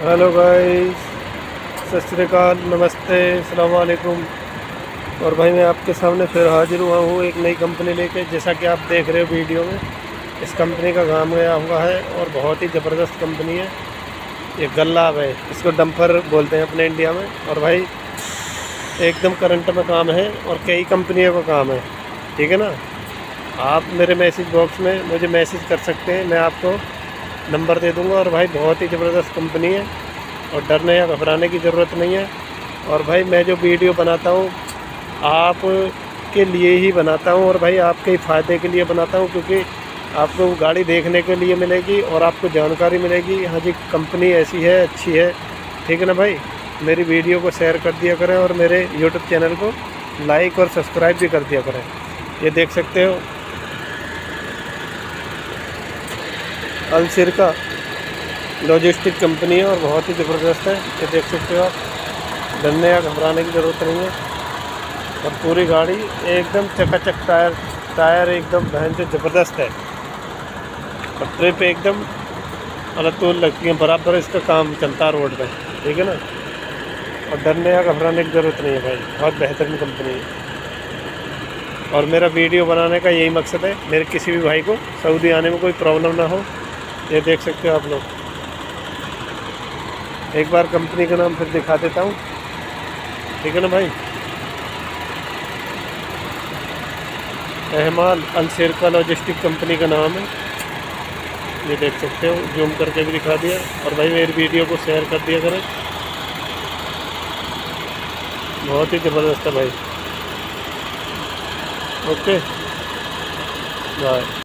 Hello guys सत श्रीकाल नमस्ते अस्सलाम और भाई, मैं आपके सामने फिर हाजिर हुआ हूँ एक नई कंपनी लेके। जैसा कि आप देख रहे हो वीडियो में, इस कंपनी का काम गया हुआ है और बहुत ही ज़बरदस्त कंपनी है। ये गल्लाब है, इसको डंपर बोलते हैं अपने इंडिया में। और भाई, एकदम करंट में काम है और कई कंपनियों का काम है। ठीक है ना? आप मेरे मैसेज बॉक्स में मुझे मैसेज कर सकते हैं, मैं आपको नंबर दे दूँगा और भाई बहुत ही ज़बरदस्त कंपनी है और डरने या घबराने की ज़रूरत नहीं है। और भाई मैं जो वीडियो बनाता हूँ आप के लिए ही बनाता हूँ और भाई आपके ही फ़ायदे के लिए बनाता हूँ क्योंकि आपको गाड़ी देखने के लिए मिलेगी और आपको जानकारी मिलेगी। हाँ जी कंपनी ऐसी है, अच्छी है। ठीक है ना भाई? मेरी वीडियो को शेयर कर दिया करें और मेरे यूट्यूब चैनल को लाइक और सब्सक्राइब भी कर दिया करें। ये देख सकते हो अलसिर का लॉजिस्टिक कंपनी है और बहुत ही ज़बरदस्त है। ये देख सकते हो आप। डरने या घबराने की ज़रूरत नहीं है। और पूरी गाड़ी एकदम चकाचक टायर टायर एकदम बहन से ज़बरदस्त है। और ट्रिप एकदम अलग तो लगती है। बराबर इसका काम चलता रोड पर ठीक है ना? और डरने या घबराने की ज़रूरत नहीं है भाई। बहुत बेहतरीन कंपनी है। और मेरा वीडियो बनाने का यही मकसद है। मेरे किसी भी भाई को सऊदी आने में कोई प्रॉब्लम ना हो। ये देख सकते हो आप लोग। एक बार कंपनी का नाम फिर दिखा देता हूँ। ठीक है ना भाई? अहमान अलशेर का लॉजिस्टिक कंपनी का नाम है। ये देख सकते हो जूम करके भी दिखा दिया। और भाई, मेरी वीडियो को शेयर कर दिया करें। बहुत ही ज़बरदस्त है भाई। Okay bye